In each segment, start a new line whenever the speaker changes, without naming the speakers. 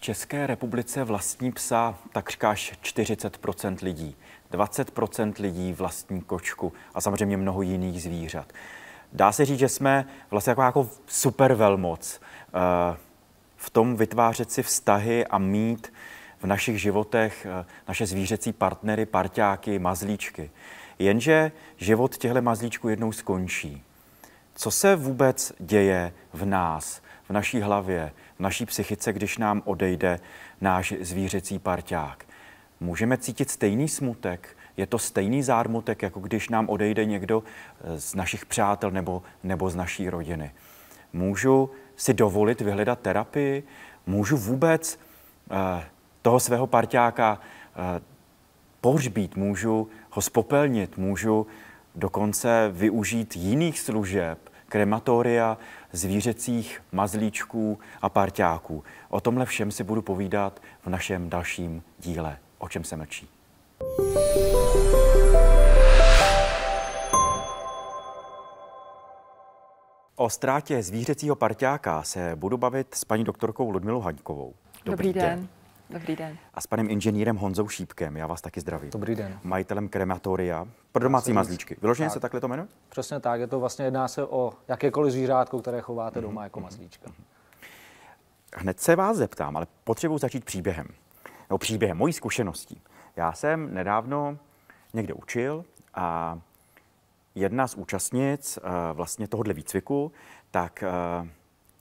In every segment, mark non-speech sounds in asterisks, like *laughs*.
V České republice vlastní psa takřka až 40% lidí. 20% lidí vlastní kočku a samozřejmě mnoho jiných zvířat. Dá se říct, že jsme vlastně jako, jako super velmoc eh, v tom vytvářet si vztahy a mít v našich životech eh, naše zvířecí partnery, parťáky, mazlíčky. Jenže život těchto mazlíčků jednou skončí. Co se vůbec děje v nás, v naší hlavě, naší psychice, když nám odejde náš zvířecí parťák? Můžeme cítit stejný smutek, je to stejný zármutek, jako když nám odejde někdo eh, z našich přátel nebo, nebo z naší rodiny. Můžu si dovolit vyhledat terapii? Můžu vůbec eh, toho svého parťáka eh, pohřbít? Můžu ho spopelnit? Můžu dokonce využít jiných služeb, krematoria, zvířecích mazlíčků a parťáků. O tomhle všem si budu povídat v našem dalším díle. O čem se mlčí? O ztrátě zvířecího parťáka se budu bavit s paní doktorkou Ludmilou Haňkovou.
Dobrý, Dobrý den. den. Dobrý den.
A s panem inženýrem Honzou Šípkem. Já vás taky zdravím.
Dobrý den.
Majitelem krematoria pro domácí mazlíčky. Vyloženě tak. se takhle to jmenuje?
Přesně tak. Je to vlastně jedná se o jakékoliv zvířátko, které chováte mm-hmm. doma jako mazlíčka.
Hned se vás zeptám, ale potřebuji začít příběhem. No příběhem, mojí zkušeností. Já jsem nedávno někde učil a jedna z účastnic eh, vlastně tohohle výcviku, tak eh,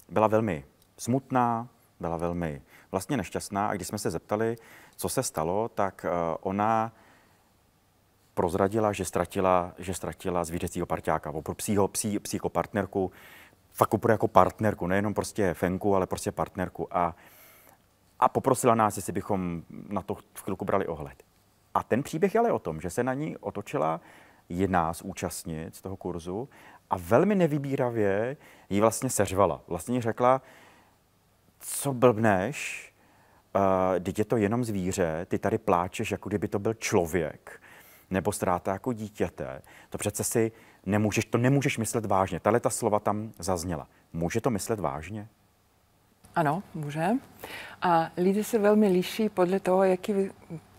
byla velmi smutná, byla velmi vlastně nešťastná a když jsme se zeptali, co se stalo, tak eh, ona prozradila, že ztratila, že ztratila zvířecího parťáka, opravdu psího, psí, psí jako partnerku, fakt jako partnerku, nejenom prostě fenku, ale prostě partnerku. A, a poprosila nás, jestli bychom na to v chvilku brali ohled. A ten příběh je ale o tom, že se na ní otočila jedna z účastnic toho kurzu a velmi nevybíravě ji vlastně seřvala. Vlastně řekla, co blbneš, uh, teď je to jenom zvíře, ty tady pláčeš, jako kdyby to byl člověk, nebo ztráta jako dítěte. To přece si nemůžeš, to nemůžeš myslet vážně. Tahle ta slova tam zazněla. Může to myslet vážně?
Ano, může. A lidé se velmi liší podle toho, jaký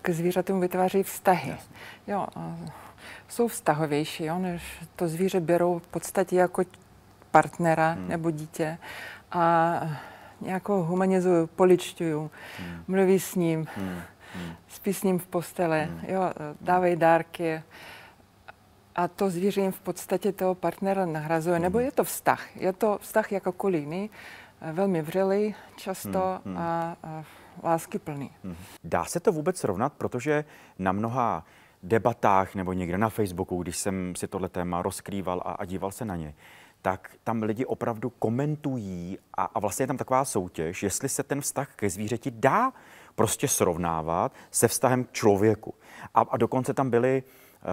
k zvířatům vytváří vztahy. Jo, jsou vztahovější, jo, než to zvíře berou v podstatě jako partnera hmm. nebo dítě a nějakou humanizuju, poličtuju, hmm. mluví s ním, hmm. Hmm. spí s ním v postele, hmm. jo, dávají dárky a to zvíře jim v podstatě toho partnera nahrazuje. Hmm. Nebo je to vztah. Je to vztah jakokoliv jiný, velmi vřelý často hmm. a, a láskyplný. Hmm.
Dá se to vůbec srovnat, protože na mnoha debatách nebo někde na Facebooku, když jsem si tohle téma rozkrýval a, a díval se na ně, tak tam lidi opravdu komentují a, a vlastně je tam taková soutěž, jestli se ten vztah ke zvířeti dá prostě srovnávat se vztahem k člověku. A, a dokonce tam byly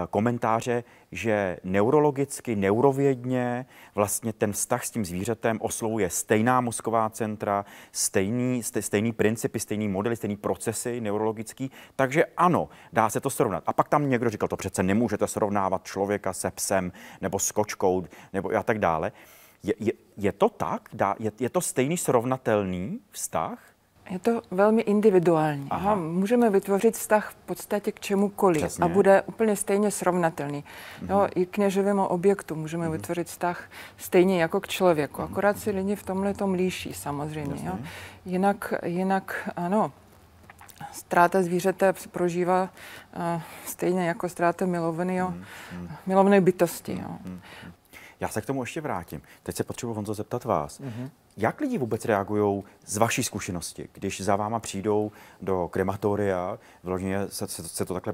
komentáře, že neurologicky, neurovědně vlastně ten vztah s tím zvířetem oslovuje stejná mozková centra, stejný, stejný principy, stejný modely, stejný procesy neurologický, takže ano, dá se to srovnat. A pak tam někdo říkal, to přece nemůžete srovnávat člověka se psem nebo s kočkou nebo a tak dále. Je, je, je to tak? Dá, je, je to stejný srovnatelný vztah?
Je to velmi individuální. Aha. Aha, můžeme vytvořit vztah v podstatě k čemukoliv Přesně. a bude úplně stejně srovnatelný. Mhm. Jo, I k neživému objektu můžeme mhm. vytvořit vztah stejně jako k člověku. Mhm. Akorát si lidi v tomhle tom líší samozřejmě. Jo. Jinak, jinak, ano, ztráta zvířete prožívá uh, stejně jako ztráta milovného, milovné bytosti. Jo.
Já se k tomu ještě vrátím. Teď se potřebuji Honzo zeptat vás. Mm-hmm. Jak lidi vůbec reagují z vaší zkušenosti, když za váma přijdou do krematoria, vyloženě se, se, se to takhle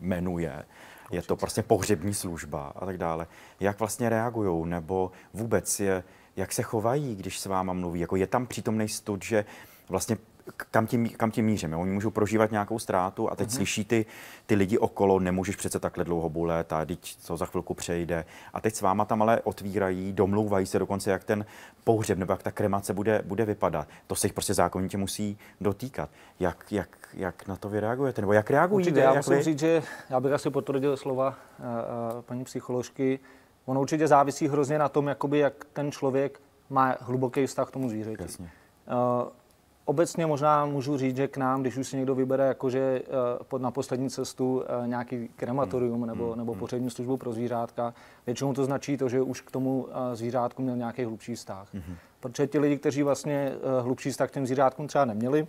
jmenuje, je to prostě pohřební služba a tak dále. Jak vlastně reagují, nebo vůbec je, jak se chovají, když s váma mluví? Jako je tam přítomný stud, že vlastně kam tím, kam tím míříme. Oni můžou prožívat nějakou ztrátu a teď uh-huh. slyší ty, ty lidi okolo, nemůžeš přece takhle dlouho bulet a teď to za chvilku přejde. A teď s váma tam ale otvírají, domlouvají se dokonce, jak ten pohřeb nebo jak ta kremace bude, bude vypadat. To se jich prostě zákonitě musí dotýkat. Jak, jak, jak na to vy reagujete? Nebo jak reagují?
Určitě, já musím vy? říct, že já bych asi potvrdil slova uh, uh, paní psycholožky. Ono určitě závisí hrozně na tom, jakoby, jak ten člověk má hluboký vztah k tomu zvířeti. Jasně. Uh, obecně možná můžu říct, že k nám, když už si někdo vybere jakože uh, na poslední cestu uh, nějaký krematorium nebo, nebo pořadní službu pro zvířátka, většinou to značí to, že už k tomu uh, zvířátku měl nějaký hlubší vztah. Mm-hmm. Protože ti lidi, kteří vlastně hlubší vztah k těm zvířátkům třeba neměli,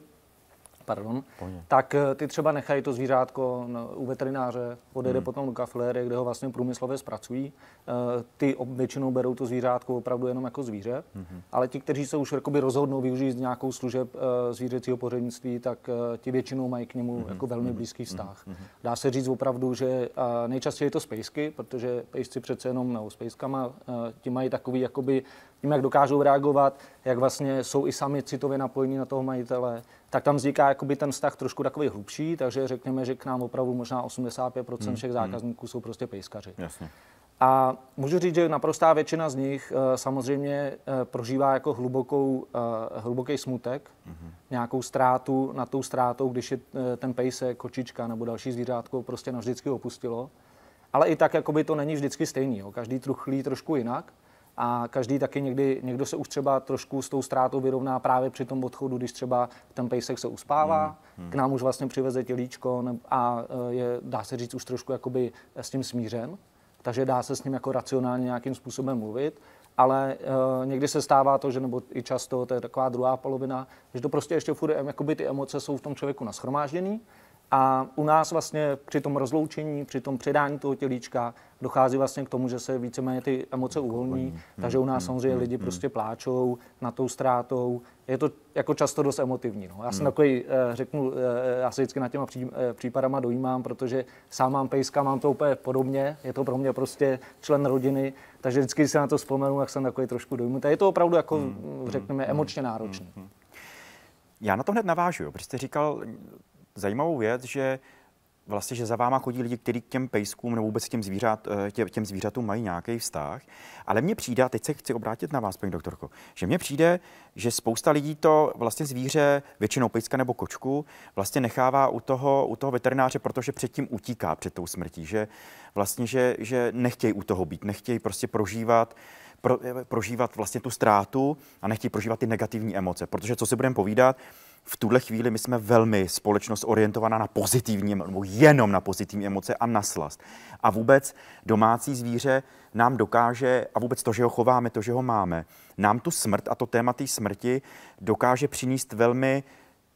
pardon, Poně. tak eh, ty třeba nechají to zvířátko u veterináře, odejde hmm. potom do kafléry, kde ho vlastně průmyslově zpracují. Eh, ty většinou berou to zvířátko opravdu jenom jako zvíře, hmm. ale ti, kteří se už jakoby rozhodnou využít nějakou služeb eh, zvířecího pořadnictví, tak ti většinou mají k němu hmm. jako velmi hmm. blízký vztah. Hmm. Dá se říct opravdu, že nejčastěji je to spejsky, protože pejsci přece jenom, nebo spejskama, ti mají takový jakoby tím, jak dokážou reagovat, jak vlastně jsou i sami citově napojení na toho majitele, tak tam vzniká jakoby ten vztah trošku takový hlubší, takže řekněme, že k nám opravdu možná 85% hmm, všech hmm. zákazníků hmm. jsou prostě pejskaři.
Jasně.
A můžu říct, že naprostá většina z nich uh, samozřejmě uh, prožívá jako hlubokou, uh, hluboký smutek, mm-hmm. nějakou ztrátu nad tou ztrátou, když je ten pejsek, kočička nebo další zvířátko prostě navždycky opustilo. Ale i tak, jakoby to není vždycky stejný. Jo. Každý truchlí trošku jinak a každý taky někdy, někdo se už třeba trošku s tou ztrátou vyrovná právě při tom odchodu, když třeba ten pejsek se uspává, hmm, hmm. k nám už vlastně přiveze tělíčko a e, je, dá se říct, už trošku jakoby s tím smířen, takže dá se s ním jako racionálně nějakým způsobem mluvit, ale uh, někdy se stává to, že nebo i často, to je taková druhá polovina, že to prostě ještě furt, jakoby ty emoce jsou v tom člověku naschromážděný a u nás vlastně při tom rozloučení, při tom předání toho tělíčka dochází vlastně k tomu, že se víceméně ty emoce uvolní. Hmm. Takže u nás hmm. samozřejmě hmm. lidi prostě pláčou nad tou ztrátou. Je to jako často dost emotivní. No. Já jsem takový, eh, řeknu, eh, já se vždycky na těma eh, případama dojímám, protože sám mám pejska, mám to úplně podobně. Je to pro mě prostě člen rodiny, takže vždycky, když se na to vzpomenu, tak jsem takový trošku dojmutý. Je to opravdu jako, řekněme, emočně náročné.
Já na to hned navážu, protože jste říkal zajímavou věc, že vlastně, že za váma chodí lidi, kteří k těm pejskům nebo vůbec k těm, zvířat, eh, tě, těm zvířatům mají nějaký vztah. Ale mně přijde, a teď se chci obrátit na vás, paní doktorko, že mně přijde, že spousta lidí to vlastně zvíře, většinou pejska nebo kočku, vlastně nechává u toho, u toho veterináře, protože předtím utíká před tou smrtí, že vlastně, že, že nechtějí u toho být, nechtějí prostě prožívat pro, prožívat vlastně tu ztrátu a nechtějí prožívat ty negativní emoce. Protože co si budeme povídat, v tuhle chvíli my jsme velmi společnost orientovaná na pozitivní, nebo jenom na pozitivní emoce a na slast. A vůbec domácí zvíře nám dokáže, a vůbec to, že ho chováme, to, že ho máme, nám tu smrt a to téma té smrti dokáže přinést velmi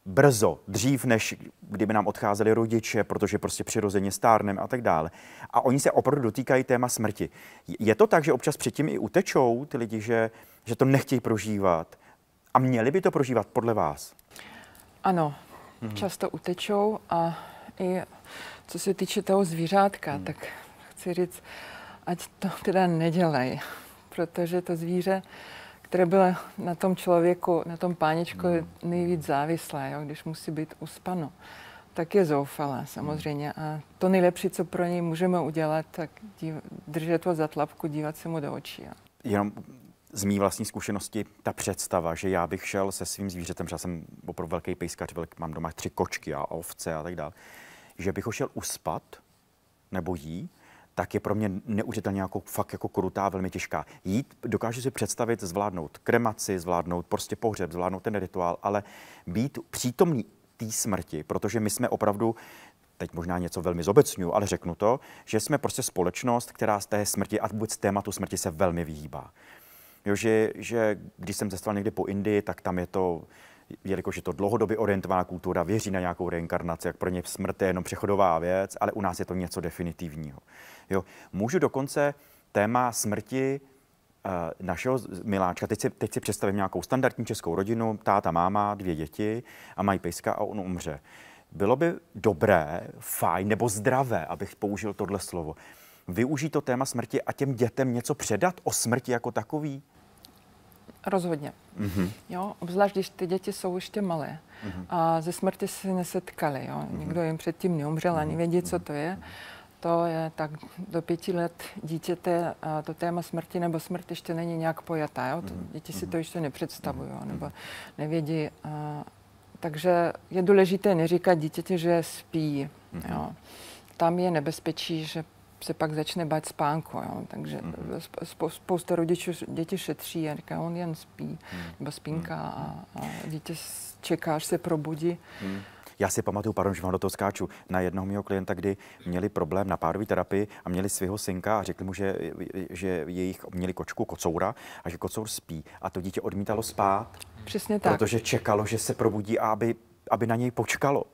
brzo, dřív, než kdyby nám odcházeli rodiče, protože prostě přirozeně stárneme a tak dále. A oni se opravdu dotýkají téma smrti. Je to tak, že občas předtím i utečou ty lidi, že, že to nechtějí prožívat? A měli by to prožívat podle vás?
Ano, mm-hmm. často utečou a i co se týče toho zvířátka, mm. tak chci říct, ať to teda nedělají, protože to zvíře, které bylo na tom člověku, na tom páničku mm. nejvíc závislé, jo, když musí být uspano, tak je zoufalé samozřejmě. A to nejlepší, co pro něj můžeme udělat, tak dív, držet ho za tlapku, dívat se mu do očí.
Jenom z mý vlastní zkušenosti ta představa, že já bych šel se svým zvířetem, že já jsem opravdu velký pejskař, velký, mám doma tři kočky a ovce a tak dále, že bych ho šel uspat nebo jí, tak je pro mě neuvěřitelně jako, fakt jako krutá, velmi těžká. Jít dokážu si představit, zvládnout kremaci, zvládnout prostě pohřeb, zvládnout ten rituál, ale být přítomný té smrti, protože my jsme opravdu teď možná něco velmi zobecňuju, ale řeknu to, že jsme prostě společnost, která z té smrti a vůbec tématu smrti se velmi vyhýbá. Jo, že, že když jsem cestoval někdy po Indii, tak tam je to, jelikož je to dlouhodobě orientovaná kultura, věří na nějakou reinkarnaci, jak pro ně smrt je jenom přechodová věc, ale u nás je to něco definitivního. Jo, můžu dokonce téma smrti uh, našeho miláčka, teď si, teď si představím nějakou standardní českou rodinu, táta, máma, dvě děti a mají pejska a on umře. Bylo by dobré, fajn nebo zdravé, abych použil tohle slovo, využít to téma smrti a těm dětem něco předat o smrti jako takový?
Rozhodně. Mm-hmm. Jo, obzvlášť, když ty děti jsou ještě malé mm-hmm. a ze smrti se nesetkali. Jo. Mm-hmm. Nikdo jim předtím neumřel, ani vědí, co to je. To je tak do pěti let dítěte a to téma smrti nebo smrt ještě není nějak pojatá. Jo. To, děti si to ještě nepředstavují nebo nevědí. A, takže je důležité neříkat dítěti, že spí. Jo. Tam je nebezpečí, že se pak začne bát spánku. Jo. Takže mm-hmm. spousta rodičů děti šetří a říká, on jen spí, mm. nebo spínka a, a dítě čeká, až se probudí. Mm.
Já si pamatuju, pardon, že vám do toho skáču, na jednoho mého klienta, kdy měli problém na párové terapii a měli svého synka a řekli mu, že, že jejich měli kočku, kocoura a že kocour spí a to dítě odmítalo spát.
Přesně tak.
Protože čekalo, že se probudí a aby, aby na něj počkalo.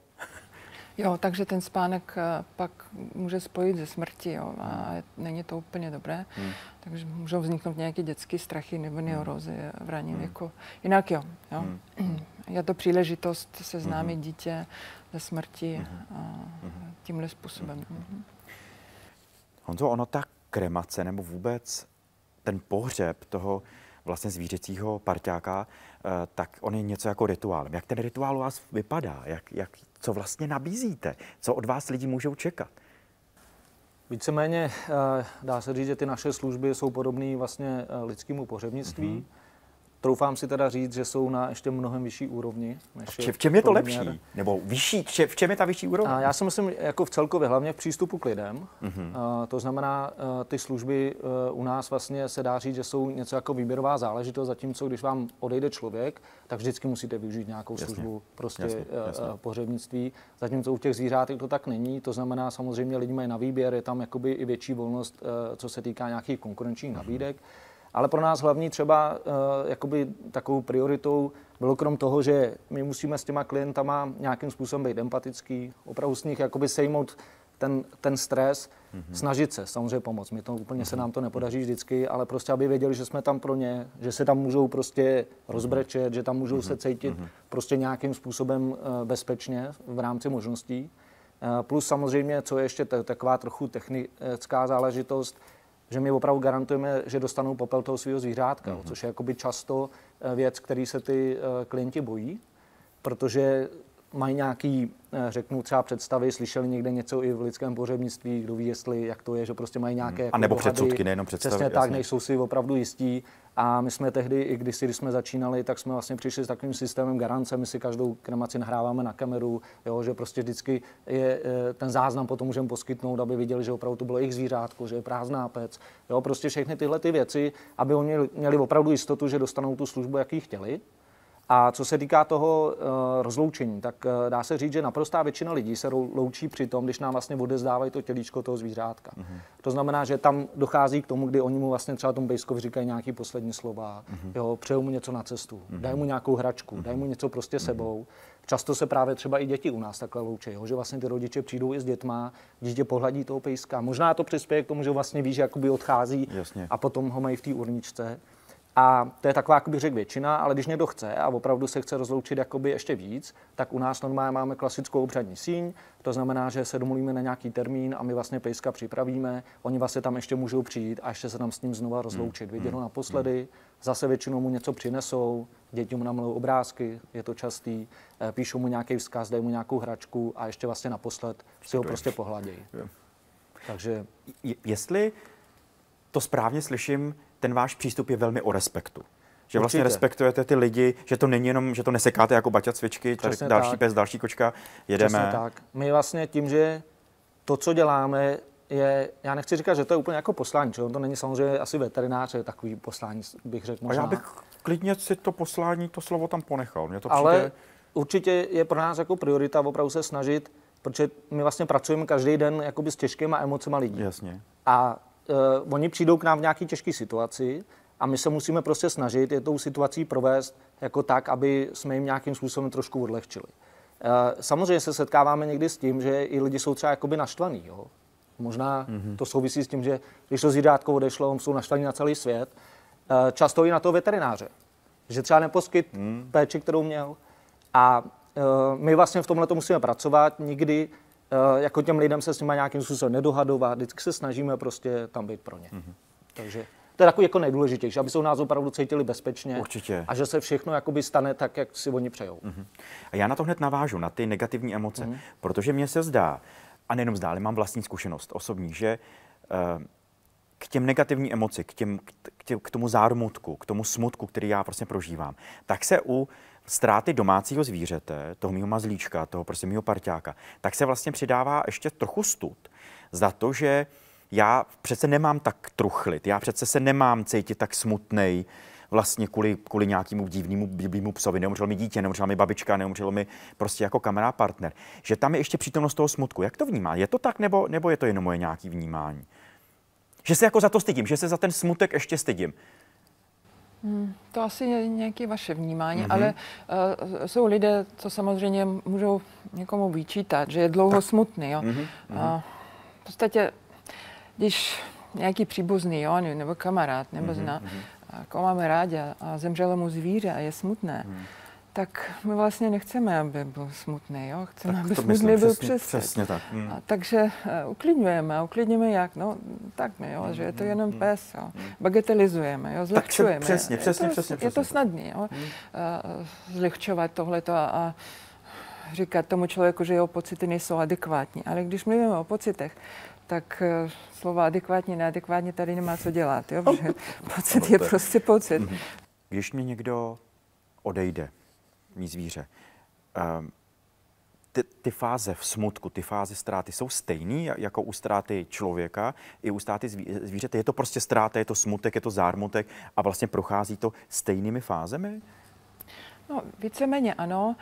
Jo, takže ten spánek eh, pak může spojit ze smrti jo, a není to úplně dobré. Hmm. Takže můžou vzniknout nějaké dětské strachy nebo hmm. neurozy v ranním hmm. věku. Jinak jo, jo. Hmm. *clears throat* Je to příležitost seznámit hmm. dítě ze smrti hmm. a tímhle způsobem. Hmm.
Honzo, ono ta kremace nebo vůbec ten pohřeb toho vlastně zvířecího parťáka, eh, tak on je něco jako rituálem. Jak ten rituál u vás vypadá? Jak, jak, co vlastně nabízíte? Co od vás lidi můžou čekat?
Víceméně eh, dá se říct, že ty naše služby jsou podobné vlastně eh, lidskému pohřebnictví. Mm-hmm troufám si teda říct, že jsou na ještě mnohem vyšší úrovni.
Než v, čem je to lepší? Nebo vyšší? V čem je ta vyšší úroveň?
A já si myslím, jako v celkově, hlavně v přístupu k lidem. Mm-hmm. A, to znamená, a, ty služby e, u nás vlastně se dá říct, že jsou něco jako výběrová záležitost, zatímco když vám odejde člověk, tak vždycky musíte využít nějakou jasně. službu prostě jasně, e, jasně. pohřebnictví. Zatímco u těch zvířátek to tak není. To znamená, samozřejmě lidi mají na výběr, je tam jakoby i větší volnost, e, co se týká nějakých konkurenčních mm-hmm. nabídek. Ale pro nás hlavní třeba uh, jakoby takovou prioritou bylo krom toho, že my musíme s těma klientama nějakým způsobem být empatický, opravdu s nich jakoby sejmout ten, ten stres, mm-hmm. snažit se samozřejmě pomoct. My to úplně mm-hmm. se mhm. nám to nepodaří vždycky, ale prostě, aby věděli, že jsme tam pro ně, že se tam můžou prostě rozbrečet, že tam můžou mm-hmm. se cítit mm-hmm. prostě nějakým způsobem uh, bezpečně v rámci možností. Uh, plus samozřejmě, co je ještě taková trochu technická záležitost, že my opravdu garantujeme, že dostanou popel toho svého zvířátka, mm-hmm. což je jakoby často eh, věc, který se ty eh, klienti bojí, protože mají nějaký, eh, řeknu třeba představy, slyšeli někde něco i v lidském pohřebnictví, kdo ví, jestli, jak to je, že prostě mají nějaké...
Hmm. A nebo jako předsudky, nejenom představy.
Přesně jasně. tak, nejsou si opravdu jistí. A my jsme tehdy, i když, když jsme začínali, tak jsme vlastně přišli s takovým systémem garance. My si každou kremaci nahráváme na kameru, jo, že prostě vždycky je, eh, ten záznam potom můžeme poskytnout, aby viděli, že opravdu to bylo jejich zvířátko, že je prázdná pec. Jo, prostě všechny tyhle ty věci, aby oni měli opravdu jistotu, že dostanou tu službu, jaký chtěli. A co se týká toho uh, rozloučení, tak uh, dá se říct, že naprostá většina lidí se loučí při tom, když nám vlastně odezdávají to tělíčko toho zvířátka. Uh-huh. To znamená, že tam dochází k tomu, kdy oni mu vlastně třeba tomu bejskovi říkají nějaký poslední slova, uh-huh. jo, přejou mu něco na cestu, uh-huh. dají mu nějakou hračku, uh-huh. dají mu něco prostě uh-huh. sebou. Často se právě třeba i děti u nás takhle loučí, jo, že vlastně ty rodiče přijdou i s dětma, dítě pohladí toho pejska. Možná to přispěje k tomu, že vlastně ví, že jakoby odchází Jasně. a potom ho mají v té urničce. A to je taková, jakoby řekl většina, ale když někdo chce a opravdu se chce rozloučit jakoby ještě víc, tak u nás normálně máme klasickou obřadní síň, to znamená, že se domluvíme na nějaký termín a my vlastně pejska připravíme, oni vlastně tam ještě můžou přijít a ještě se tam s ním znova rozloučit. Viděno hmm. naposledy, zase většinou mu něco přinesou, děti mu namlují obrázky, je to častý, eh, píšou mu nějaký vzkaz, dají mu nějakou hračku a ještě vlastně naposled si ho prostě pohladějí.
Takže... Jestli to správně slyším, ten váš přístup je velmi o respektu. Že vlastně Určitě. respektujete ty lidi, že to není jenom, že to nesekáte jako baťa cvičky, tady další tak. pes, další kočka, jedeme.
Přesně tak. My vlastně tím, že to, co děláme, je, já nechci říkat, že to je úplně jako poslání, že to není samozřejmě asi veterinář, je takový poslání, bych řekl možná.
A já bych klidně si to poslání, to slovo tam ponechal. Mně to
Ale přijde... určitě je pro nás jako priorita opravdu se snažit, protože my vlastně pracujeme každý den jakoby s těžkýma emocema lidí.
Jasně.
A uh, oni přijdou k nám v nějaké těžké situaci a my se musíme prostě snažit je tou situací provést jako tak, aby jsme jim nějakým způsobem trošku odlehčili. Uh, samozřejmě se setkáváme někdy s tím, že i lidi jsou třeba jakoby naštvaný. Jo? Možná mm-hmm. to souvisí s tím, že když to zvířátko odešlo, jsou naštvaní na celý svět. Uh, často i na toho veterináře. Že třeba neposkyt mm. péči, kterou měl. A uh, my vlastně v tomhle musíme pracovat. Nikdy jako těm lidem se s nimi nějakým způsobem nedohadovat, vždycky se snažíme prostě tam být pro ně. Mm-hmm. Takže to je takový jako nejdůležitější, aby se u nás opravdu cítili bezpečně.
Určitě.
A že se všechno jakoby stane tak, jak si oni přejou.
Mm-hmm. A já na to hned navážu, na ty negativní emoce, mm-hmm. protože mně se zdá, a nejenom zdá, ale mám vlastní zkušenost osobní, že uh, k těm negativní emoci, k, těm, k, těm, k tomu zármutku, k tomu smutku, který já prostě prožívám, tak se u ztráty domácího zvířete, toho mého mazlíčka, toho prostě mého parťáka, tak se vlastně přidává ještě trochu stud za to, že já přece nemám tak truchlit, já přece se nemám cítit tak smutnej, vlastně kvůli, kvůli nějakému divnému blbýmu psovi, neumřelo mi dítě, neumřela mi babička, neumřelo mi prostě jako kamarád, partner. Že tam je ještě přítomnost toho smutku. Jak to vnímá? Je to tak, nebo, nebo je to jenom moje nějaké vnímání? Že se jako za to stydím, že se za ten smutek ještě stydím.
Hmm, to asi je nějaké vaše vnímání, mm-hmm. ale uh, jsou lidé, co samozřejmě můžou někomu vyčítat, že je dlouho tak. smutný. Jo? Mm-hmm. Uh, v podstatě, když nějaký příbuzný, jo, nebo kamarád, nebo mm-hmm. zna, jako máme rádi a zemřelo mu zvíře a je smutné, mm tak my vlastně nechceme, aby byl smutný, jo? chceme, tak aby smutný byl přesně,
přesně tak.
Hmm. A takže uh, uklidňujeme. A uklidňujeme jak? No tak ne, jo? že je to jenom pes. Jo? Bagatelizujeme, jo? zlehčujeme.
Přesně, přesně,
je to,
přesně,
přesně. Je to snadné, jo? Hmm. Uh, zlehčovat tohleto a, a říkat tomu člověku, že jeho pocity nejsou adekvátní. Ale když mluvíme o pocitech, tak uh, slova adekvátní, neadekvátní tady nemá co dělat, jo? protože *laughs* pocit je prostě pocit. Mhm.
Když mě někdo odejde, mý zvíře. Um, ty, ty fáze v smutku, ty fáze ztráty jsou stejné jako u ztráty člověka i u ztráty zvířete? Je to prostě ztráta, je to smutek, je to zármutek a vlastně prochází to stejnými fázemi?
No, víceméně ano.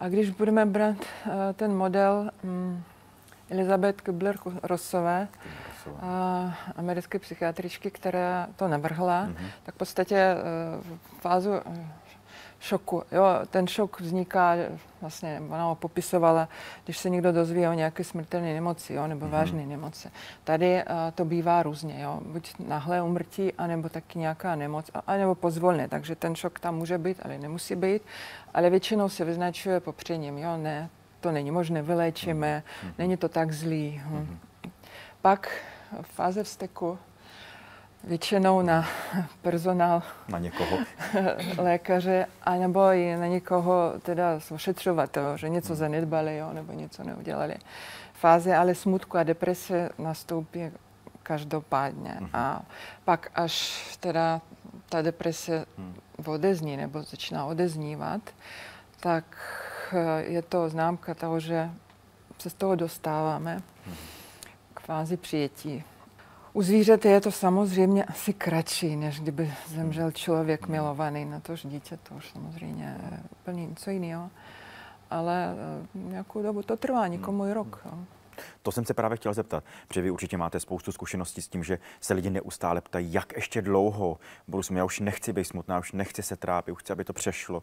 A když budeme brát uh, ten model um, Elizabeth Kubler-Rossové, uh, americké psychiatričky, která to navrhla, mm-hmm. tak v podstatě uh, fázu šoku. Jo, ten šok vzniká, vlastně ona ho popisovala, když se někdo dozví o nějaké smrtelné nemoci jo, nebo mm-hmm. vážné nemoci. Tady uh, to bývá různě, jo. buď nahlé umrtí, anebo taky nějaká nemoc, a, anebo pozvolně, takže ten šok tam může být, ale nemusí být, ale většinou se vyznačuje popřením, jo, ne, to není možné, vyléčíme, mm-hmm. není to tak zlý. Hm. Mm-hmm. Pak fáze vzteku, většinou na *laughs* personál.
Na někoho. *laughs*
lékaře, anebo i na někoho teda ošetřovatele, že něco hmm. zanedbali, jo, nebo něco neudělali. Fáze ale smutku a deprese nastoupí každopádně. Hmm. A pak až teda ta deprese hmm. odezní nebo začíná odeznívat, tak eh, je to známka toho, že se z toho dostáváme hmm. k fázi přijetí u zvířete je to samozřejmě asi kratší, než kdyby zemřel člověk milovaný na to dítě, to už samozřejmě je úplně něco jiného. Ale eh, nějakou dobu to trvá, někomu i rok. Jo.
To jsem se právě chtěl zeptat, protože vy určitě máte spoustu zkušeností s tím, že se lidi neustále ptají, jak ještě dlouho budu smutná, já už nechci být smutná, už nechci se trápit, už chci, aby to přešlo.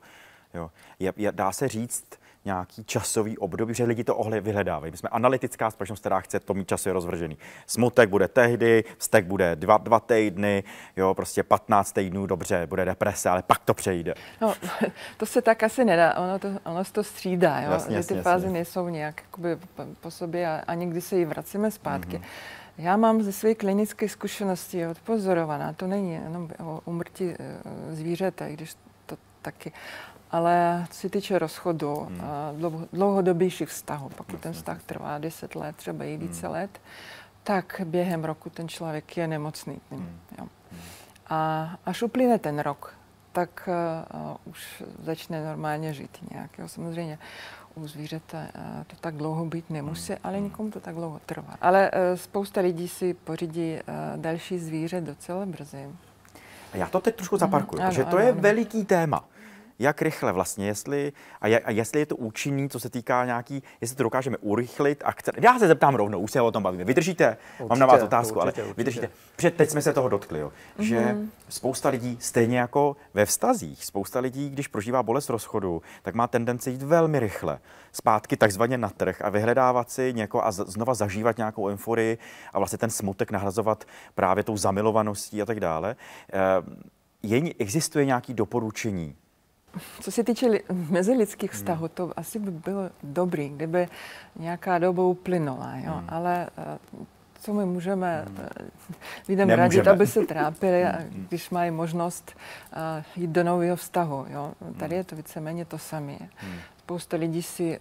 Jo. Je, je, dá se říct, nějaký časový období, že lidi to ohli vyhledávají. My jsme analytická společnost, která chce to mít časově rozvržený. Smutek bude tehdy, vztek bude dva, dva týdny, jo, prostě 15 týdnů, dobře, bude deprese, ale pak to přejde.
No, *laughs* to se tak asi nedá, ono, to, ono se to střídá, jo? Jasně, že ty jasně, fáze jasně. nejsou nějak jakoby, po sobě a, a někdy se ji vracíme zpátky. Mm-hmm. Já mám ze své klinické zkušenosti odpozorovaná, to není jenom o umrtí e, zvířete, když to taky, ale co se týče rozchodu, hmm. dlouho, dlouhodobějších vztahů, pokud ten vztah trvá 10 let, třeba i více hmm. let, tak během roku ten člověk je nemocný. Hmm. Jo. A až uplyne ten rok, tak uh, už začne normálně žít nějak. Jo. Samozřejmě u zvířete uh, to tak dlouho být nemusí, hmm. ale nikomu to tak dlouho trvá. Ale uh, spousta lidí si pořídí uh, další zvíře docela brzy.
Já to teď trošku zaparkuju, mm, protože to ano, je ano. veliký téma jak rychle vlastně, jestli, a, je, a jestli je to účinný, co se týká nějaký, jestli to dokážeme urychlit a chce, já se zeptám rovnou, už se o tom bavíme. Vydržíte? Určitě, Mám na vás otázku, určitě, ale určitě. vydržíte. Protože teď jsme se toho dotkli, jo, mm-hmm. že mhm. spousta lidí, stejně jako ve vztazích, spousta lidí, když prožívá bolest rozchodu, tak má tendenci jít velmi rychle zpátky takzvaně na trh a vyhledávat si někoho a znova zažívat nějakou euforii a vlastně ten smutek nahrazovat právě tou zamilovaností a tak dále. Ehm, je, existuje nějaký doporučení
co se týče li- mezilidských hmm. vztahů, to asi by bylo dobrý, kdyby nějaká doba uplynula, jo? Hmm. ale eh, co my můžeme hmm. Eh, lidem Nemůžeme. radit, aby se trápili, hmm. když mají možnost uh, jít do nového vztahu. Jo? Tady hmm. je to víceméně to samé. Hmm. Spousta lidí si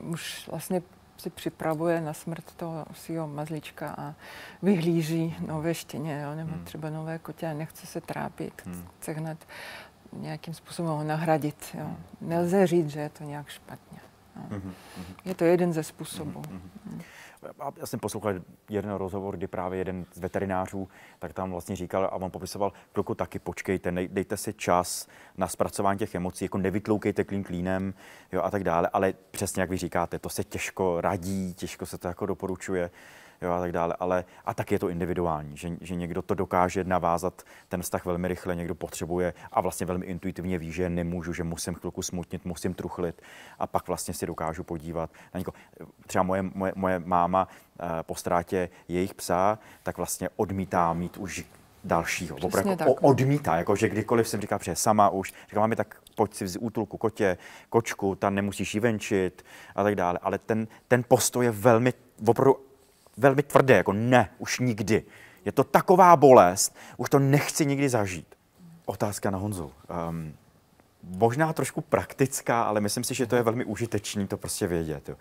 uh, už vlastně si připravuje na smrt toho svého mazlička a vyhlíží nové štěně, jo? nebo hmm. třeba nové kotě a nechce se trápit, hmm. chce hned nějakým způsobem ho nahradit. Jo. Nelze říct, že je to nějak špatně. No. Mm-hmm. Je to jeden ze způsobů. Mm-hmm.
já jsem poslouchal jeden rozhovor, kdy právě jeden z veterinářů, tak tam vlastně říkal a on popisoval, kluku taky počkejte, dejte si čas na zpracování těch emocí, jako nevytloukejte klín klínem jo, a tak dále, ale přesně jak vy říkáte, to se těžko radí, těžko se to jako doporučuje jo, a tak dále. Ale, a tak je to individuální, že, že někdo to dokáže navázat ten vztah velmi rychle, někdo potřebuje a vlastně velmi intuitivně ví, že nemůžu, že musím chvilku smutnit, musím truchlit a pak vlastně si dokážu podívat na někoho. Třeba moje, moje, moje máma eh, po ztrátě jejich psa, tak vlastně odmítá mít už dalšího. Opravdu jako odmítá, jako že kdykoliv jsem říkal, že sama už, říkám, máme tak pojď si vzít útulku kotě, kočku, tam nemusíš jí venčit a tak dále. Ale ten, ten postoj je velmi opravdu velmi tvrdé, jako ne, už nikdy. Je to taková bolest, už to nechci nikdy zažít. Otázka na Honzu. Um, možná trošku praktická, ale myslím si, že to je velmi užitečný to prostě vědět. Jo.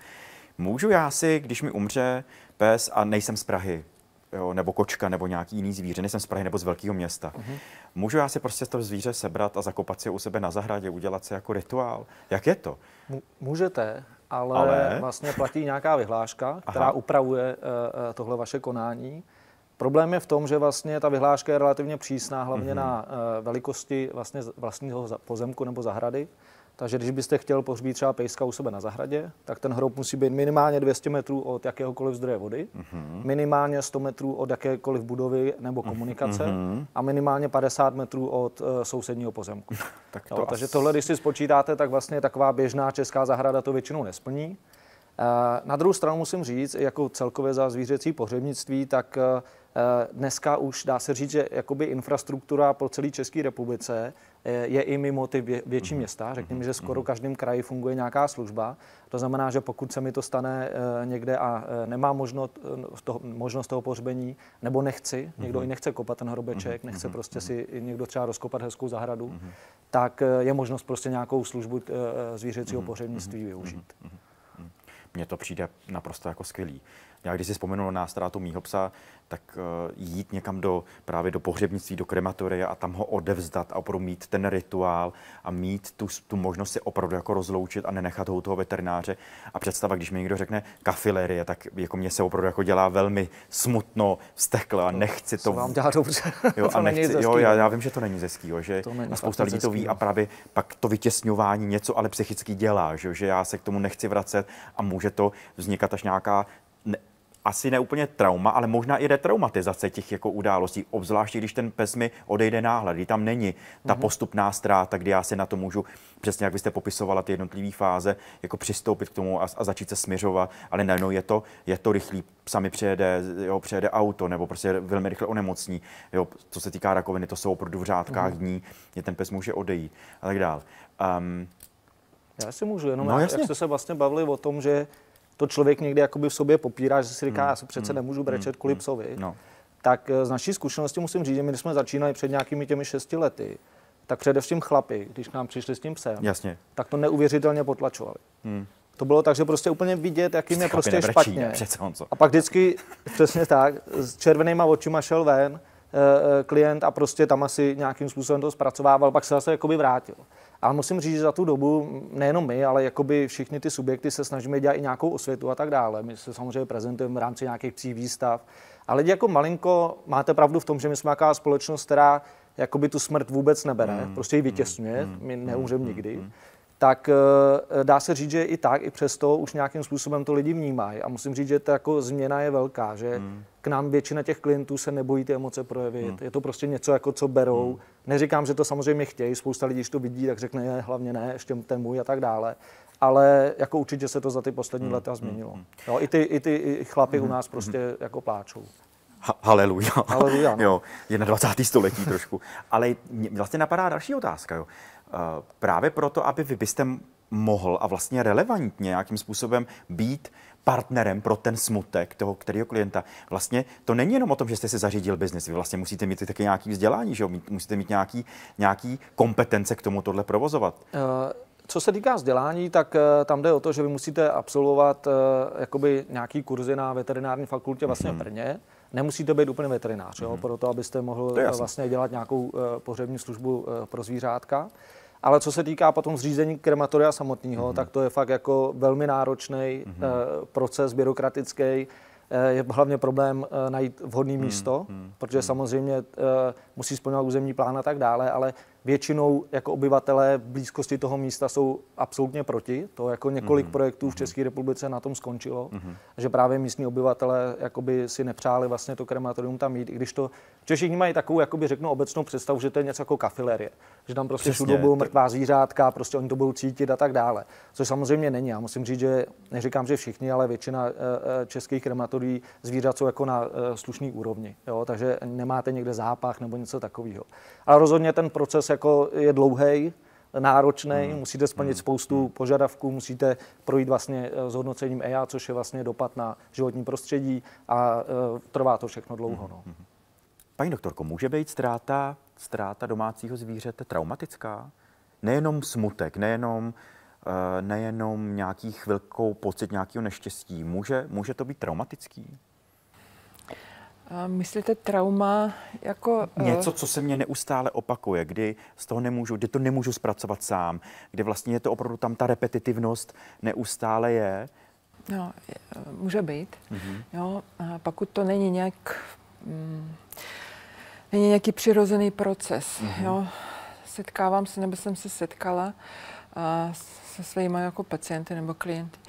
Můžu já si, když mi umře pes a nejsem z Prahy, jo, nebo kočka, nebo nějaký jiný zvíře, nejsem z Prahy nebo z velkého města, uh-huh. můžu já si prostě to zvíře sebrat a zakopat si u sebe na zahradě, udělat si jako rituál? Jak je to?
Můžete, ale, ale... vlastně platí nějaká vyhláška, která Aha. upravuje uh, tohle vaše konání. Problém je v tom, že vlastně ta vyhláška je relativně přísná, hlavně mm-hmm. na uh, velikosti vlastně vlastního pozemku nebo zahrady. Takže když byste chtěl pohřbít třeba pejska u sebe na zahradě, tak ten hrob musí být minimálně 200 metrů od jakéhokoliv zdroje vody, mm-hmm. minimálně 100 metrů od jakékoliv budovy nebo komunikace mm-hmm. a minimálně 50 metrů od uh, sousedního pozemku. *laughs* tak to jo, as... Takže tohle, když si spočítáte, tak vlastně taková běžná česká zahrada to většinou nesplní. Uh, na druhou stranu musím říct, jako celkově za zvířecí pohřebnictví, tak uh, dneska už dá se říct, že jakoby infrastruktura po celé České republice Eh, je i mimo ty větší mhm. města. Řekněme, že skoro v mhm. každém kraji funguje nějaká služba. To znamená, že pokud se mi to stane eh, někde a eh, nemá možnost, toho, možnost toho pohřbení, nebo nechci, někdo i mhm. nechce kopat ten hrobeček, nechce prostě si někdo třeba rozkopat hezkou zahradu, tak je možnost prostě nějakou službu zvířecího pohřebnictví využít.
Mně to přijde naprosto jako skvělý. Já když si vzpomenu na ztrátu mýho psa, tak uh, jít někam do právě do pohřebnictví, do krematoria a tam ho odevzdat a opravdu mít ten rituál a mít tu, tu možnost se opravdu jako rozloučit a nenechat ho u toho veterináře. A představa, když mi někdo řekne kafilerie, tak jako mě se opravdu jako dělá velmi smutno, vztekle a nechci to.
vám dělá dobře. *laughs*
Jo, a nechci, jo, já, já, vím, že to není ze skýho, že to a spousta lidí to ví a právě pak to vytěsňování něco ale psychicky dělá, že, že já se k tomu nechci vracet a může to vznikat až nějaká asi ne úplně trauma, ale možná i retraumatizace těch jako událostí, obzvláště když ten pes mi odejde náhle, kdy tam není ta mm-hmm. postupná ztráta, kdy já si na to můžu, přesně jak byste popisovala ty jednotlivé fáze, jako přistoupit k tomu a, a začít se směřovat, ale najednou je to, je to rychlý, sami přijede, jo, přijede auto, nebo prostě velmi rychle onemocní, jo, co se týká rakoviny, to jsou opravdu v řádkách mm-hmm. dní, je ten pes může odejít a tak dále. Um,
já si můžu, jenom no, jak jste se vlastně bavili o tom, že to člověk někdy jakoby v sobě popírá, že si říká, hmm. já se přece hmm. nemůžu brečet hmm. kvůli hmm. psovi, no. tak eh, z naší zkušenosti musím říct, že my, když jsme začínali před nějakými těmi šesti lety, tak především chlapi, když k nám přišli s tím psem,
Jasně.
tak to neuvěřitelně potlačovali. Hmm. To bylo tak, že prostě úplně vidět, jak jim je prostě nebrečí, špatně. A pak vždycky, přesně tak, s červenýma očima šel ven, klient a prostě tam asi nějakým způsobem to zpracovával, pak se zase jakoby vrátil. Ale musím říct, že za tu dobu nejenom my, ale jakoby všichni ty subjekty se snažíme dělat i nějakou osvětu a tak dále. My se samozřejmě prezentujeme v rámci nějakých psích výstav. Ale lidi jako malinko máte pravdu v tom, že my jsme nějaká společnost, která jakoby tu smrt vůbec nebere, mm, prostě ji vytěsňuje, mm, my neumřeme mm, nikdy. Mm, tak eh, dá se říct, že i tak, i přesto už nějakým způsobem to lidi vnímají. A musím říct, že ta jako změna je velká, že hmm. k nám většina těch klientů se nebojí ty emoce projevit. Hmm. Je to prostě něco, jako co berou. Hmm. Neříkám, že to samozřejmě chtějí, spousta lidí, když to vidí, tak řekne, je, hlavně ne, ještě ten můj a tak dále. Ale jako určitě se to za ty poslední hmm. leta změnilo. Hmm. Jo, I ty, i ty i chlapy hmm. u nás prostě hmm. jako pláčou.
Ha, haleluja. Haleluja no. jo, 21. století trošku. Ale vlastně napadá další otázka. Jo. Uh, právě proto, aby vy byste mohl a vlastně relevantně nějakým způsobem být partnerem pro ten smutek toho kterého klienta. Vlastně to není jenom o tom, že jste si zařídil biznis, vy vlastně musíte mít taky nějaký vzdělání, že jo? musíte mít nějaký, nějaký kompetence k tomu tohle provozovat. Uh...
Co se týká vzdělání, tak uh, tam jde o to, že vy musíte absolvovat jakoby nějaký kurzy na veterinární fakultě vlastně mm-hmm. v mhm. Brně. Nemusíte být úplně veterinář, mm-hmm. jo, mhm. proto abyste mohl vlastně dělat nějakou uh, pohřební službu uh, pro zvířátka. Ale co se týká potom zřízení krematoria samotného, mm-hmm. tak to je fakt jako velmi náročný mm-hmm. uh, proces byrokratický. Je hlavně problém najít vhodné mm-hmm. místo, mm-hmm. protože samozřejmě uh, musí splňovat územní plán a tak dále, ale Většinou jako obyvatelé v blízkosti toho místa jsou absolutně proti. To jako několik mm-hmm. projektů v České republice na tom skončilo. Mm-hmm. Že právě místní obyvatelé jakoby si nepřáli vlastně to krematorium tam mít, i když to Češi mají takovou, jakoby řeknu, obecnou představu, že to je něco jako kafilerie. Že tam prostě všude budou mrtvá zvířátka, prostě oni to budou cítit a tak dále. Což samozřejmě není. Já musím říct, že neříkám, že všichni, ale většina uh, českých krematorií zvířat jsou jako na uh, slušný úrovni. Jo? Takže nemáte někde zápach nebo něco takového. Ale rozhodně ten proces jako je dlouhý, náročný, hmm. musíte splnit hmm. spoustu hmm. požadavků, musíte projít vlastně zhodnocením EIA, což je vlastně dopad na životní prostředí a uh, trvá to všechno dlouho. Hmm. No.
Paní doktorko, může být ztráta, ztráta domácího zvířete traumatická? Nejenom smutek, nejenom, uh, nejenom nějaký chvilkou pocit nějakého neštěstí. Může, může to být traumatický?
Myslíte trauma jako...
Eh, Něco, co se mě neustále opakuje, kdy z toho nemůžu, kdy to nemůžu zpracovat sám, kdy vlastně je to opravdu tam ta repetitivnost neustále je.
No, může být. Mm-hmm. Jo, a pokud to není nějak... Mm, není nějaký přirozený proces. Mm-hmm. Jo. Setkávám se, nebo jsem se setkala a, se svými jako pacienty nebo klienty,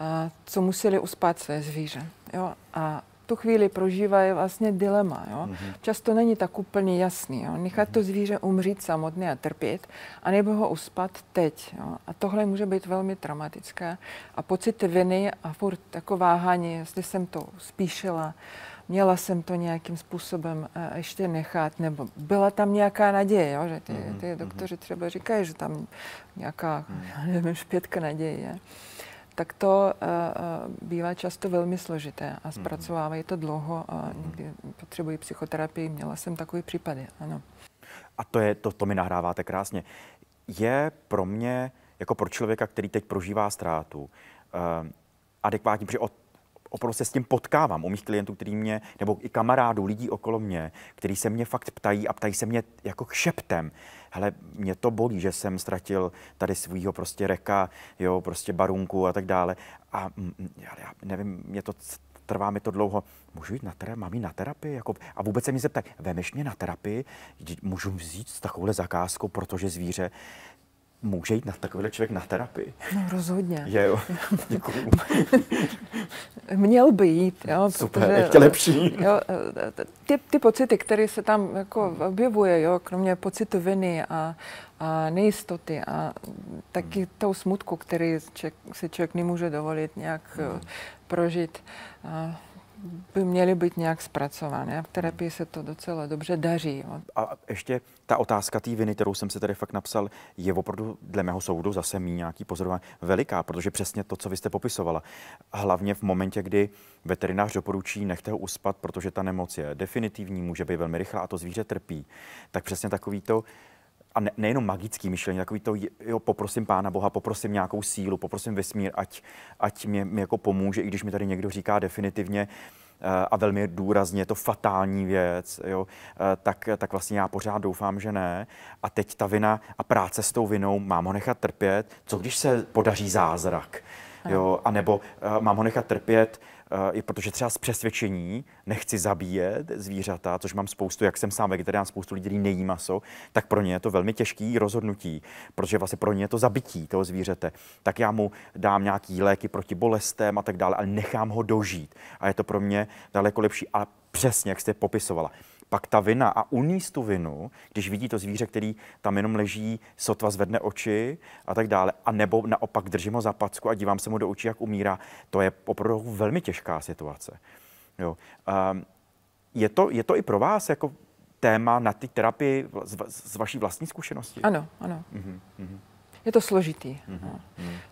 a, co museli uspat své zvíře. Jo. A tu chvíli prožívají vlastně dilema. Jo? Mm-hmm. Často není tak úplně jasný. Jo? Nechat to zvíře umřít samotné a trpět, anebo ho uspat teď. Jo? A tohle může být velmi traumatické. A pocit viny a furt jako váhání, jestli jsem to spíšila, měla jsem to nějakým způsobem uh, ještě nechat, nebo byla tam nějaká naděje, jo? že ty, mhm, ty mhm. doktoři třeba říkají, že tam nějaká, nevím, špětka naděje je tak to uh, bývá často velmi složité a mhm. zpracovávají to dlouho a někdy potřebují psychoterapii. Měla jsem takový případy, ano.
A to, je, to, to mi nahráváte krásně. Je pro mě, jako pro člověka, který teď prožívá ztrátu, uh, adekvátní, protože od opravdu se s tím potkávám u mých klientů, který mě, nebo i kamarádů, lidí okolo mě, kteří se mě fakt ptají a ptají se mě jako kšeptem. Hele, mě to bolí, že jsem ztratil tady svýho prostě reka, jo, prostě barunku a tak dále. A mm, mm, já, já nevím, mě to trvá mi to dlouho. Můžu jít na terapii, mám jít na terapii? Jako, a vůbec se mi zeptají, vemeš mě na terapii? Můžu vzít s takovouhle zakázkou, protože zvíře Může jít na takovýhle člověk na terapii?
No rozhodně.
Je, jo, *laughs* děkuju. *laughs*
Měl by jít, jo.
Super, protože, ještě lepší. *laughs*
Jo, ty, ty pocity, které se tam jako objevuje, jo, kromě pocitu viny a, a nejistoty a taky hmm. tou smutku, který člověk, si člověk nemůže dovolit nějak hmm. prožít. A, by měly být nějak zpracované. V terapii se to docela dobře daří.
A ještě ta otázka té viny, kterou jsem si tady fakt napsal, je opravdu dle mého soudu zase mý nějaký pozorování veliká, protože přesně to, co vy jste popisovala. Hlavně v momentě, kdy veterinář doporučí, nechte ho uspat, protože ta nemoc je definitivní, může být velmi rychlá a to zvíře trpí. Tak přesně takový to, a ne, nejenom magický myšlení, takový to, jo, poprosím Pána Boha, poprosím nějakou sílu, poprosím vesmír, ať, ať mě, mě jako pomůže, i když mi tady někdo říká definitivně, eh, a velmi důrazně je to fatální věc, jo, eh, tak, tak vlastně já pořád doufám, že ne. A teď ta vina a práce s tou vinou, mám ho nechat trpět, co když se podaří zázrak, jo, a nebo uh, mám ho nechat trpět, Eh, i protože třeba z přesvědčení nechci zabíjet zvířata, což mám spoustu, jak jsem sám vegetarián, spoustu lidí, kteří nejí maso, tak pro ně je to velmi těžký rozhodnutí, protože vlastně pro ně je to zabití toho zvířete. Tak já mu dám nějaký léky proti bolestem a tak dále, ale nechám ho dožít. A je to pro mě daleko lepší. A přesně, jak jste popisovala, pak ta vina a uníst tu vinu, když vidí to zvíře, který tam jenom leží, sotva zvedne oči a tak dále, a nebo naopak držím ho za packu a dívám se mu do očí, jak umírá, to je opravdu velmi těžká situace. Jo. Um, je, to, je to i pro vás jako téma na ty terapii z, z vaší vlastní zkušenosti?
Ano, ano. Mm-hmm. Je to složitý. Mm-hmm.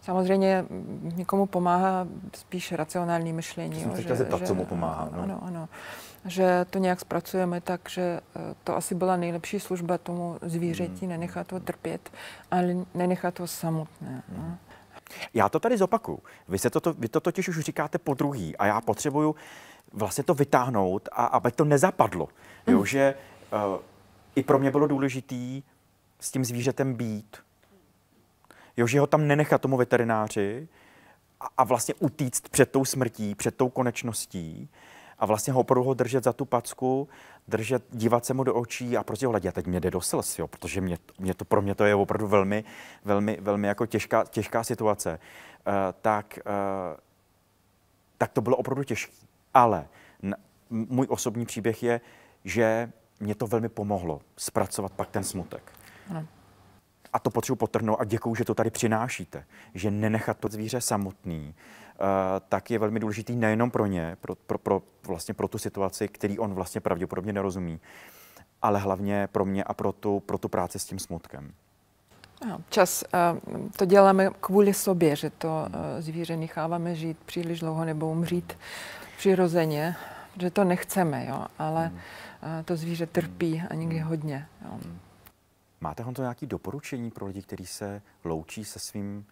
Samozřejmě někomu pomáhá spíš racionální myšlení.
Jsem jo, že, zeptat, že, co mu pomáhá.
No. Ano, ano že to nějak zpracujeme tak, že eh, to asi byla nejlepší služba tomu zvířeti, mm. nenechat ho trpět, ale nenechat ho samotné. Mm. No.
Já to tady zopakuju. Vy, se to, vy to totiž už říkáte po druhý a já potřebuju vlastně to vytáhnout, a aby to nezapadlo. Mm. Jo, že uh, i pro mě bylo důležité s tím zvířetem být, Jo, že ho tam nenechat tomu veterináři a, a vlastně utíct před tou smrtí, před tou konečností a vlastně ho opravdu ho držet za tu packu, držet, dívat se mu do očí a prostě ho hledět. Teď mě jde do slz, jo, protože mě, mě to, pro mě to je opravdu velmi, velmi, velmi jako těžká, těžká situace. Uh, tak, uh, tak to bylo opravdu těžké. Ale na, můj osobní příběh je, že mě to velmi pomohlo zpracovat pak ten smutek. Hmm. A to potřebuji potrhnout a děkuju, že to tady přinášíte. Že nenechat to zvíře samotný, uh, tak je velmi důležitý nejenom pro ně, pro, pro, pro, vlastně pro tu situaci, který on vlastně pravděpodobně nerozumí, ale hlavně pro mě a pro tu, pro tu práci s tím smutkem.
Čas uh, to děláme kvůli sobě, že to uh, zvíře necháváme žít příliš dlouho nebo umřít přirozeně, že to nechceme, jo, ale hmm. to zvíře trpí a někdy hodně. Jo. Hmm.
Máte Honzo nějaké doporučení pro lidi, kteří se loučí se svým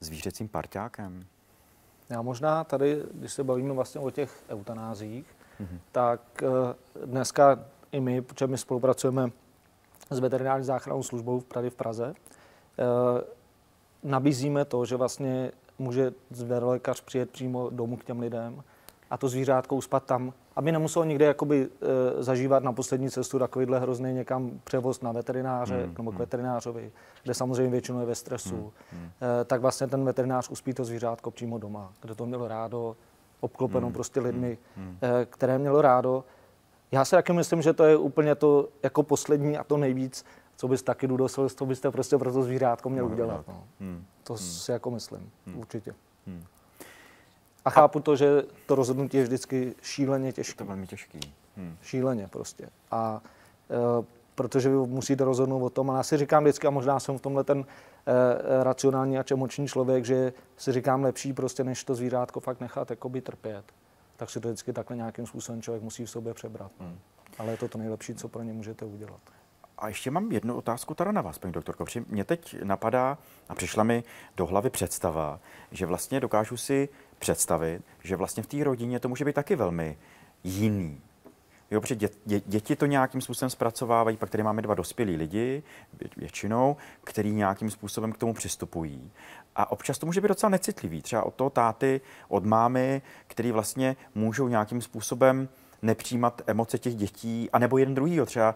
zvířecím parťákem?
Já možná tady, když se bavíme vlastně o těch eutanázích, mm-hmm. tak uh, dneska i my, protože my spolupracujeme s veterinární záchrannou službou tady v Praze, uh, nabízíme to, že vlastně může zvěrolékař přijet přímo domů k těm lidem a to zvířátko uspat tam, aby nemuselo někde jakoby e, zažívat na poslední cestu takovýhle hrozný někam převoz na veterináře hmm, nebo k hmm. veterinářovi, kde samozřejmě většinou je ve stresu, hmm. E, tak vlastně ten veterinář uspí to zvířátko přímo doma, kde to mělo rádo, obklopeno hmm, prostě lidmi, hmm. E, které mělo rádo. Já si taky myslím, že to je úplně to jako poslední a to nejvíc, co bys taky dudosil, co byste prostě pro to zvířátko měl no, udělat. No. Hmm, to hmm. si jako myslím, hmm. určitě. Hmm. A chápu to, že to rozhodnutí je vždycky šíleně těžké.
To velmi těžký.
Hmm. Šíleně prostě. A e, protože vy musíte rozhodnout o tom, a já si říkám vždycky, a možná jsem v tomhle ten e, racionální a čemoční člověk, že si říkám lepší prostě, než to zvířátko fakt nechat jakoby trpět. Tak si to vždycky takhle nějakým způsobem člověk musí v sobě přebrat. Hmm. Ale je to to nejlepší, co pro ně můžete udělat.
A ještě mám jednu otázku teda na vás, paní doktorko. Mě teď napadá a přišla mi do hlavy představa, že vlastně dokážu si představit, že vlastně v té rodině to může být taky velmi jiný. Jo, protože dě, dě, děti to nějakým způsobem zpracovávají, pak tady máme dva dospělí lidi, většinou, který nějakým způsobem k tomu přistupují. A občas to může být docela necitlivý, třeba od toho táty, od mámy, který vlastně můžou nějakým způsobem nepřijímat emoce těch dětí, anebo jeden druhýho. Třeba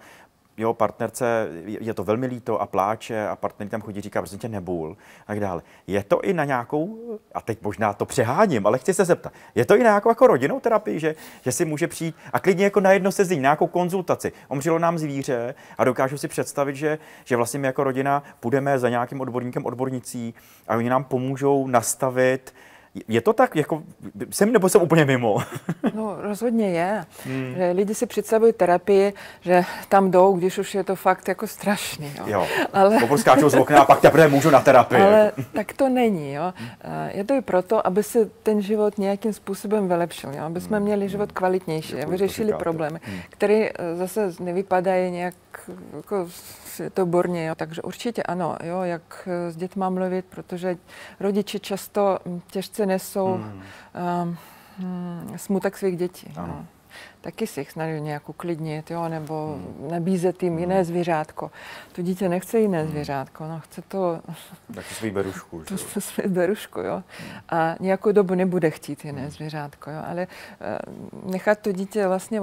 jo, partnerce je to velmi líto a pláče a partner tam chodí, říká, prostě tě nebůl a tak dále. Je to i na nějakou, a teď možná to přeháním, ale chci se zeptat, je to i na nějakou jako rodinnou terapii, že, že si může přijít a klidně jako na jedno sezení, nějakou konzultaci. Omřelo nám zvíře a dokážu si představit, že, že vlastně my jako rodina půjdeme za nějakým odborníkem, odbornicí a oni nám pomůžou nastavit je to tak, jako jsem nebo jsem úplně mimo? *laughs*
no rozhodně je. Hmm. Že lidi si představují terapii, že tam jdou, když už je to fakt jako strašný. Jo.
jo. Ale... skáčou z okna a pak teprve můžu na terapii.
Ale *laughs* tak to není. Jo. Eh, je to i proto, aby se ten život nějakým způsobem vylepšil, jo. aby jsme hmm. měli život kvalitnější, aby řešili problémy, hmm. které eh, zase nevypadají nějak jako světoborně. Jo. Takže určitě ano, jo, jak s dětmi mluvit, protože rodiče často těžce nesou hmm. um, smutek svých dětí. Ano. Jo taky si jich snaží nějak uklidnit, jo, nebo hmm. nabízet jim hmm. jiné zvířátko. To dítě nechce jiné hmm. zvířátko, no, chce to... *laughs*
Taky svůj berušku. *laughs*
To svůj berušku, jo. Hmm. A nějakou dobu nebude chtít jiné hmm. zvířátko, jo, ale uh, nechat to dítě vlastně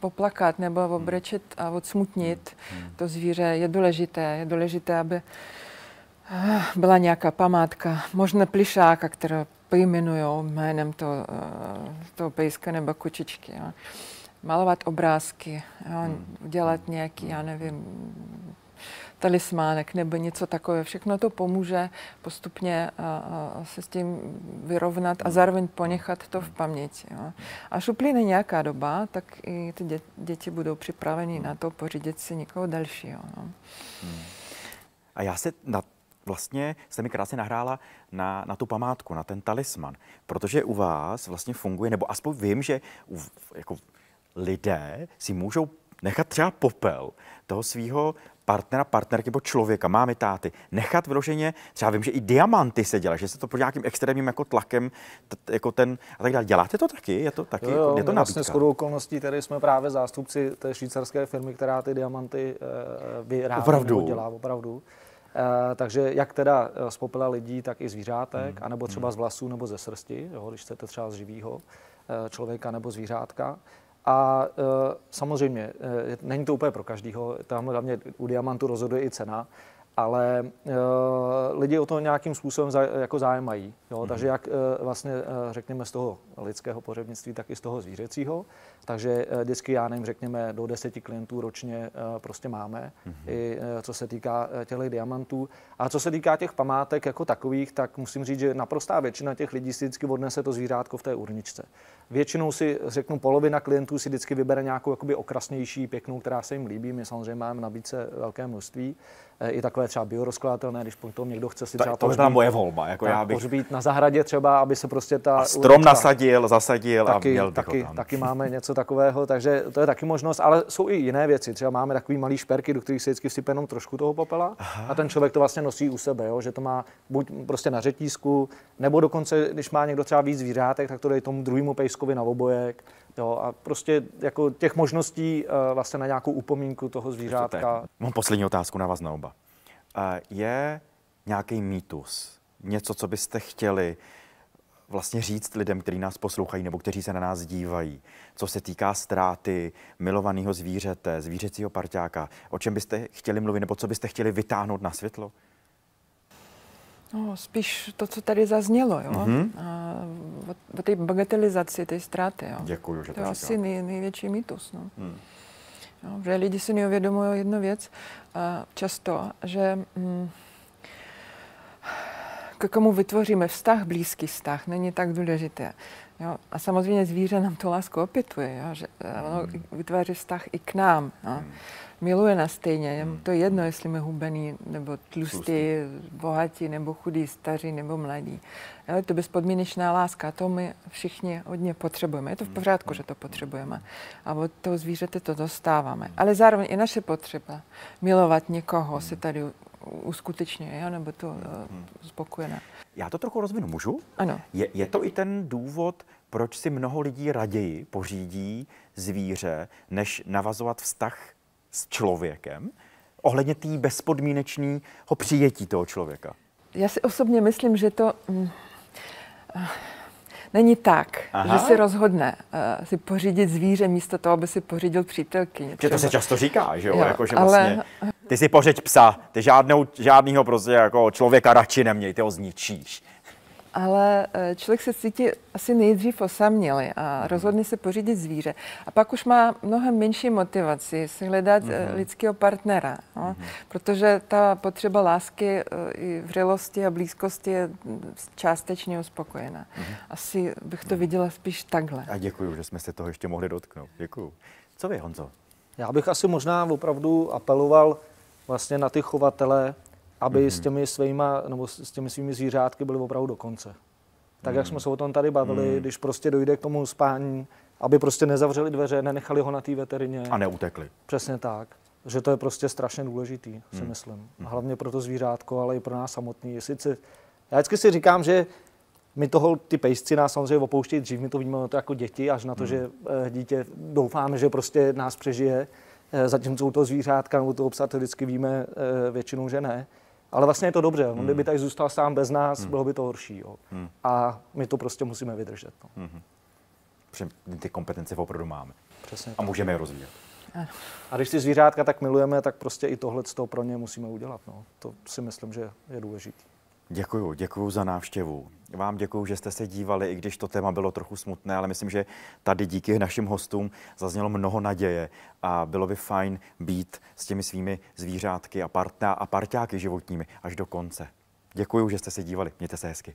poplakat nebo hmm. obrečet a odsmutnit hmm. to zvíře je důležité. Je důležité, aby eh, byla nějaká památka, možná plišáka, která pojmenují jménem to, eh, toho pejska nebo kočičky. Jo. Malovat obrázky, jo, hmm. udělat nějaký, já nevím, talismánek nebo něco takového. Všechno to pomůže postupně a, a se s tím vyrovnat a zároveň ponechat to v paměti. Jo. Až uplyne nějaká doba, tak i ty dě, děti budou připraveni na to pořídit si někoho dalšího. No. Hmm.
A já se na vlastně jste mi krásně nahrála na, na tu památku, na ten talisman, protože u vás vlastně funguje, nebo aspoň vím, že u, jako lidé si můžou nechat třeba popel toho svého partnera, partnerky nebo člověka, mámy, táty, nechat vyloženě, třeba vím, že i diamanty se dělá, že se to pod nějakým extrémním jako tlakem, t- jako ten, a tak dále. Děláte to taky? Je to taky,
jo, jo, je to vlastně shodou okolností, tady jsme právě zástupci té švýcarské firmy, která ty diamanty uh, vyrábí,
opravdu.
dělá opravdu. Uh, takže jak teda z popela lidí, tak i zvířátek,
hmm.
anebo třeba z vlasů nebo ze srsti, jo, když chcete třeba z živého člověka nebo zvířátka. A uh, samozřejmě, uh, není to úplně pro každého, tam hlavně u diamantu rozhoduje i cena, ale uh, lidi o to nějakým způsobem za, jako zájem mají. Jo? Mm-hmm. Takže jak uh, vlastně uh, řekněme z toho lidského pohřebnictví, tak i z toho zvířecího. Takže uh, vždycky, já nevím, řekněme, do deseti klientů ročně uh, prostě máme, mm-hmm. i uh, co se týká uh, těch diamantů. A co se týká těch památek jako takových, tak musím říct, že naprostá většina těch lidí si vždycky odnese to zvířátko v té urničce. Většinou si, řeknu, polovina klientů si vždycky vybere nějakou jakoby okrasnější, pěknou, která se jim líbí. My samozřejmě máme nabídce velké množství. E, I takové třeba biorozkladatelné, když potom někdo chce si třeba
to, to byla moje volba. Jako já bych...
Pohřbít na zahradě třeba, aby se prostě ta...
A strom nasadil, zasadil
taky,
a měl
taky,
tam.
taky máme něco takového, takže to je taky možnost, ale jsou i jiné věci. Třeba máme takový malý šperky, do kterých se vždycky vsype jenom trošku toho popela Aha. a ten člověk to vlastně nosí u sebe, jo? že to má buď prostě na řetízku, nebo dokonce, když má někdo třeba víc zvířátek, tak to dej tomu druhému pejskovi na obojek. Jo, a prostě jako těch možností uh, vlastně na nějakou upomínku toho zvířátka.
Mám poslední otázku na vás na oba. Uh, je nějaký mýtus, něco, co byste chtěli vlastně říct lidem, kteří nás poslouchají nebo kteří se na nás dívají, co se týká ztráty milovaného zvířete, zvířecího parťáka, o čem byste chtěli mluvit nebo co byste chtěli vytáhnout na světlo?
No, spíš to, co tady zaznělo, jo? Mm-hmm. A, o, o té bagatelizaci té ztráty. Jo?
Děkuju, že to,
to je asi nej, největší mýtus. No.
Hmm.
Jo, že lidi si neuvědomují jednu věc a často, že hm, k komu vytvoříme vztah, blízký vztah, není tak důležité. Jo? A samozřejmě zvíře nám to lásku opětuje, jo? že ono hmm. vytváří vztah i k nám. Jo? Hmm miluje nás stejně. Je to jedno, jestli jsme hubený, nebo tlustý, bohatí, nebo chudí, staří, nebo mladí. Je to bezpodmínečná láska. To my všichni hodně potřebujeme. Je to v pořádku, že to potřebujeme. A od toho zvířete to dostáváme. Ale zároveň i naše potřeba milovat někoho se tady uskutečňuje, jo? nebo to uh, spokojená.
Já to trochu rozvinu, můžu?
Ano.
Je, je to i ten důvod, proč si mnoho lidí raději pořídí zvíře, než navazovat vztah s člověkem ohledně té bezpodmínečného přijetí toho člověka?
Já si osobně myslím, že to mm, není tak, Aha. že si rozhodne uh, si pořídit zvíře místo toho, aby si pořídil přítelky.
Že to se často říká, že jo? jo jako, že ale... vlastně, ty si pořiď psa, ty žádnou, žádnýho prostě jako člověka radši neměj, ty ho zničíš
ale eh, člověk se cítí asi nejdřív osamělý a mhm. rozhodne se pořídit zvíře. A pak už má mnohem menší motivaci si hledat mm-hmm. lidského partnera, no? mm-hmm. protože ta potřeba lásky eh, i vřelosti a blízkosti je částečně uspokojená. Mm-hmm. Asi bych to viděla spíš takhle.
A děkuji, že jsme se toho ještě mohli dotknout. Děkuji. Co vy, Honzo?
Já bych asi možná opravdu apeloval vlastně na ty chovatele, aby mm-hmm. s těmi svýma, nebo s těmi svými zvířátky byli opravdu do konce. Tak mm. jak jsme se o tom tady bavili, mm. když prostě dojde k tomu spání, aby prostě nezavřeli dveře, nenechali ho na té veterině.
A neutekli.
Přesně tak. Že to je prostě strašně důležitý, mm. si hmm. myslím. Mm. Hlavně pro to zvířátko, ale i pro nás samotný. Sice, já vždycky si říkám, že my toho, ty pejsci nás samozřejmě opouštějí dřív, my to víme to jako děti, až na to, mm. že e, dítě doufáme, že prostě nás přežije, e, zatímco u toho zvířátka nebo toho psa to vždycky víme e, většinou, že ne. Ale vlastně je to dobře. Hmm. On kdyby tady zůstal sám bez nás, hmm. bylo by to horší. Jo. Hmm. A my to prostě musíme vydržet. No. Hmm.
Protože ty kompetence opravdu máme.
Přesně.
A můžeme je rozvíjet.
A když ty zvířátka tak milujeme, tak prostě i tohle pro ně musíme udělat. No. To si myslím, že je důležité.
Děkuju, děkuju za návštěvu. Vám děkuju, že jste se dívali, i když to téma bylo trochu smutné, ale myslím, že tady díky našim hostům zaznělo mnoho naděje a bylo by fajn být s těmi svými zvířátky a, partá, a parťáky životními až do konce. Děkuju, že jste se dívali. Mějte se hezky.